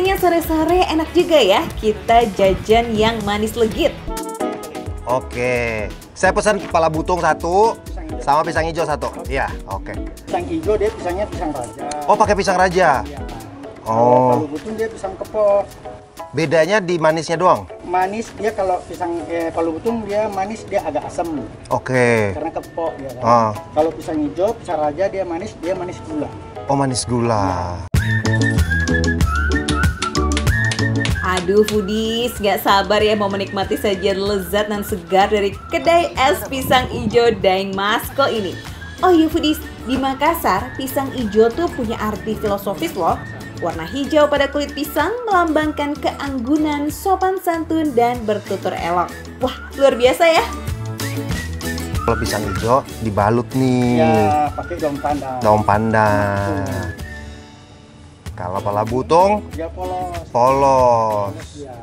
Sepertinya sore-sore enak juga ya kita jajan yang manis legit. Oke. Saya pesan kepala butung satu, Pisang sama pisang hijau satu. Iya, oke. Pisang hijau dia pisangnya pisang raja. Oh, pakai pisang raja. Ya. Oh. Kalau butung dia pisang kepok. Bedanya di manisnya doang. Manis dia kalau pisang eh, palu butung dia manis dia agak asam Oke. karena kepok ya kan. Ah. Kalau pisang hijau, pisang raja dia manis dia manis gula. Oh, manis gula. Aduh foodies, gak sabar ya mau menikmati sajian lezat dan segar dari kedai es pisang ijo Daeng Masko ini. Oh iya foodies, di Makassar pisang ijo tuh punya arti filosofis loh. Warna hijau pada kulit pisang melambangkan keanggunan, sopan santun, dan bertutur elok. Wah, luar biasa ya. Kalau pisang hijau dibalut nih. Ya, pakai daun pandan. Daun pandan. Kalau pala butung, Dia polos. polos. Ya.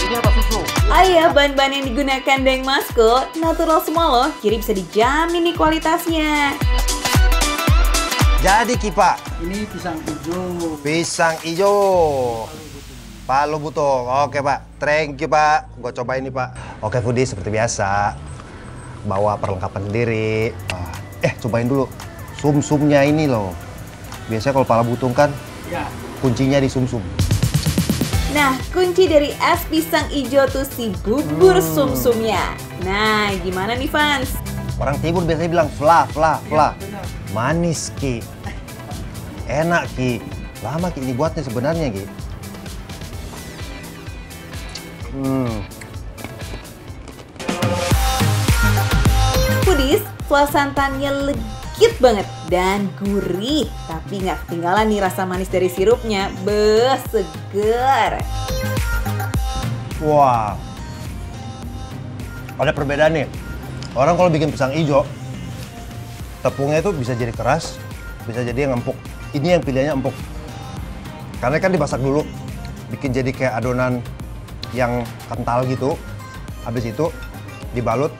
Ini apa susu? Ah ya, bahan-bahan yang digunakan Daeng Masko natural semua loh, jadi bisa dijamin nih kualitasnya. Jadi Kipa, Ini pisang hijau. pisang hijau. Palu butung. Oke Pak, thank you Pak. Gue coba ini Pak. Oke foodie seperti biasa. Bawa perlengkapan sendiri. Eh cobain dulu. Sum-sumnya ini loh. Biasanya kalau pala butung kan Ya. kuncinya di sum-sum. Nah, kunci dari es pisang ijo tuh si bubur sumsumnya. Nah, gimana nih fans? Orang timur biasanya bilang fla, fla, fla. Manis Ki. Enak Ki. Lama Ki dibuatnya sebenarnya Ki. Hmm. Foodies, fla santannya legit banget dan gurih. Tapi nggak ketinggalan nih rasa manis dari sirupnya. Beh, seger. Wah. Ada perbedaan nih. Orang kalau bikin pisang hijau, tepungnya itu bisa jadi keras, bisa jadi yang empuk. Ini yang pilihannya empuk. Karena kan dimasak dulu, bikin jadi kayak adonan yang kental gitu. Habis itu dibalut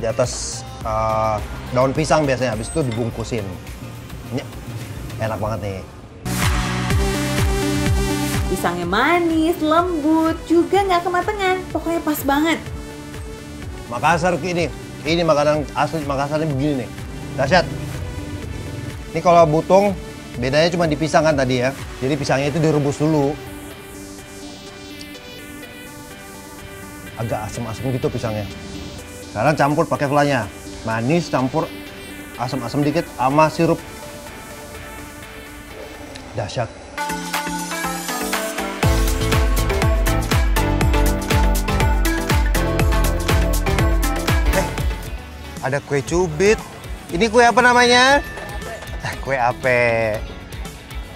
di atas uh, daun pisang biasanya, habis itu dibungkusin. Ini enak banget nih. Pisangnya manis, lembut, juga nggak kematangan. Pokoknya pas banget. Makassar ini. Ini makanan asli Makassar ini begini nih. Dahsyat. Ini kalau butung bedanya cuma di pisang kan tadi ya. Jadi pisangnya itu direbus dulu. Agak asam-asam gitu pisangnya. Sekarang campur pakai flanya. Manis campur asam-asam dikit sama sirup. Dahsyat. Ada kue cubit. Ini kue apa namanya? Kue ape.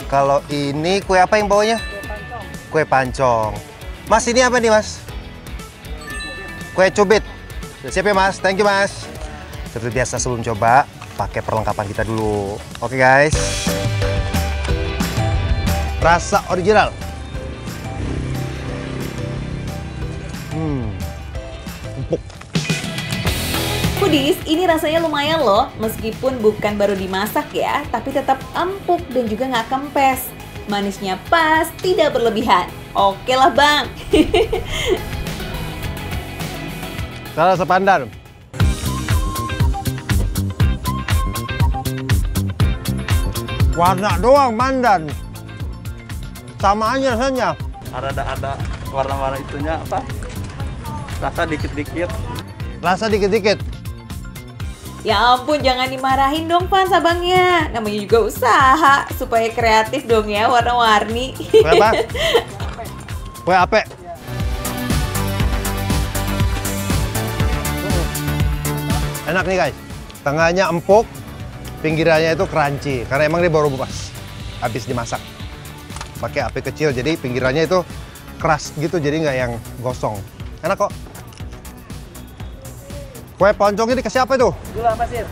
Kalau ini kue apa yang bawahnya? Kue pancong. Mas ini apa nih mas? Kue cubit. Siap ya mas? Thank you mas. Seperti biasa sebelum coba, pakai perlengkapan kita dulu. Oke guys. Rasa original. Hmm. Empuk. Foodies, ini rasanya lumayan loh, meskipun bukan baru dimasak ya, tapi tetap empuk dan juga nggak kempes. Manisnya pas, tidak berlebihan. Oke lah bang. Salah sepandan. Warna doang mandan. Sama aja rasanya. ada ada warna-warna itunya apa rasa dikit-dikit Rasa dikit-dikit. ya ampun, jangan dimarahin dong fans abangnya. Namanya juga usaha, supaya kreatif dong ya warna-warni. Kue apa? Kue ape. Enak nih guys. Tengahnya empuk, pinggirannya itu crunchy. Karena emang dia baru pas habis dimasak. Pakai api kecil, jadi pinggirannya itu keras gitu, jadi nggak yang gosong. Enak kok. Kue poncong ini dikasih apa itu? Gula pasir.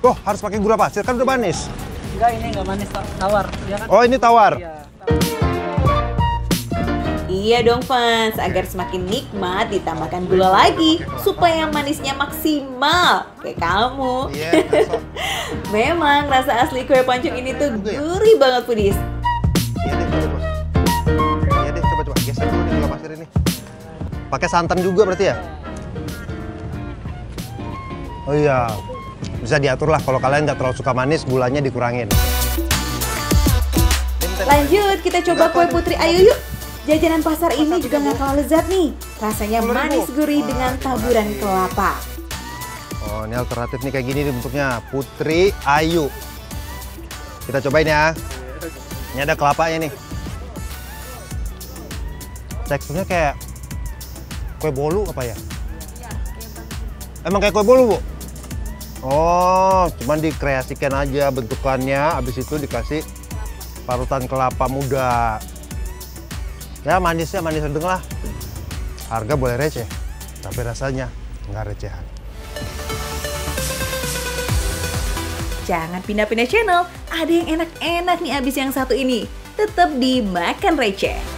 Oh, harus pakai gula pasir, kan udah manis. Enggak ini enggak manis tawar. Ya kan? Oh, ini tawar. Iya. Iya dong fans, agar semakin nikmat ditambahkan gula lagi supaya manisnya maksimal kayak kamu. Iya, Memang rasa asli kue pancong ini tuh ya? gurih banget Pudis. Iya deh, coba coba. Iya deh, coba coba geser dulu nih gula pasir ini. Pakai santan juga berarti ya? Oh iya, bisa diatur lah kalau kalian nggak terlalu suka manis, gulanya dikurangin. Lanjut, kita coba kue putri ayu yuk. Jajanan pasar ini juga nggak kalah lezat nih. Rasanya manis gurih dengan taburan kelapa. Oh, ini alternatif nih kayak gini nih bentuknya. Putri Ayu. Kita cobain ya. Ini ada kelapanya nih. Teksturnya kayak kue bolu apa ya? Emang kayak kue bolu, Bu? Oh, cuman dikreasikan aja bentukannya, habis itu dikasih parutan kelapa muda. Ya manisnya manis sedang lah. Harga boleh receh, tapi rasanya nggak recehan. Jangan pindah-pindah channel, ada yang enak-enak nih abis yang satu ini. Tetap dimakan receh.